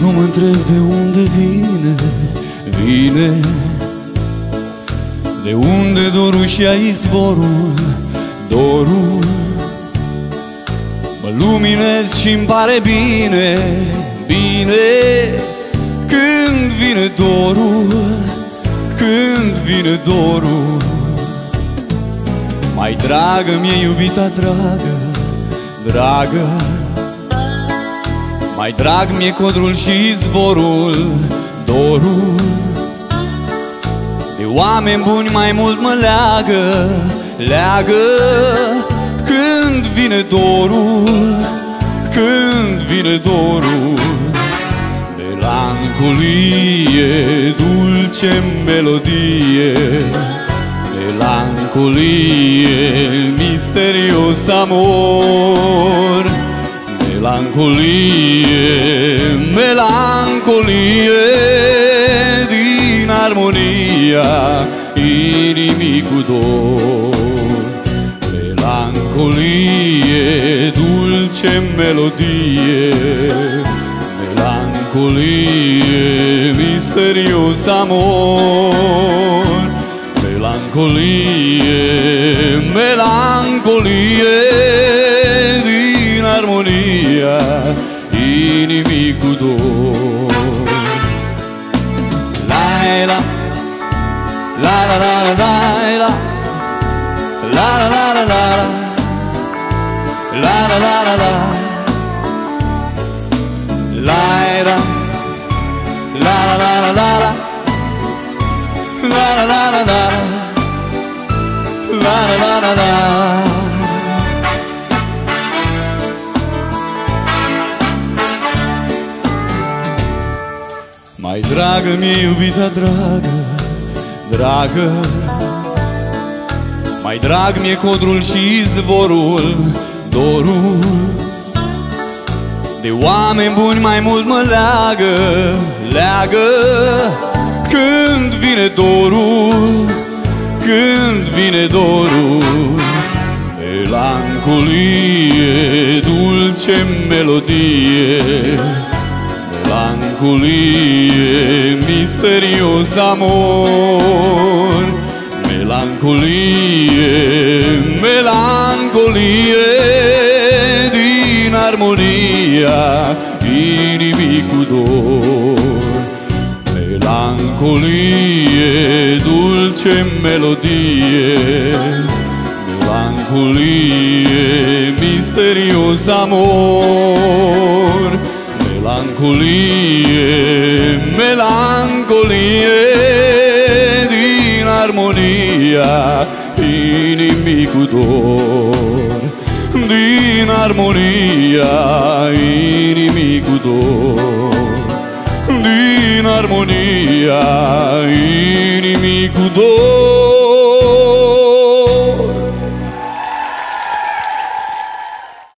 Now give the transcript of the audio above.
Nu mă întreb de unde vine, vine. De unde dorul și a izvorul, dorul. Mă luminez și-mi pare bine, bine. Când vine dorul, când vine dorul. Mai dragă mi-e iubita dragă, dragă mai drag mi-e codrul și izvorul, dorul. De oameni buni mai mult mă leagă, leagă. Când vine dorul, când vine dorul. Melancolie, dulce melodie. Melancolie, misterios amor melancolie, melancolie di inarmonia, inimico. Melancolie, dolce melodie, melancolie, misterioso amor. Melancolie, melancolie. dunia inimigo do Laila La la la la la La la la la la La la la la la Laila La la la la la la La la la la la La la la la la la la la la Mai dragă mi iubita dragă, dragă Mai drag mi-e codrul și izvorul, dorul. De oameni buni mai mult mă leagă, leagă Când vine dorul, când vine dorul. Melancolie, dulce melodie Melancolie, misterios amor. Melancolie, melancolie Din armonia inimii cu Melancolie, dulce melodie. Melancolie, misterios amor melancolie, melancolie di un'armonia inimico d'or, di un'armonia inimico d'or, di un'armonia inimico d'or.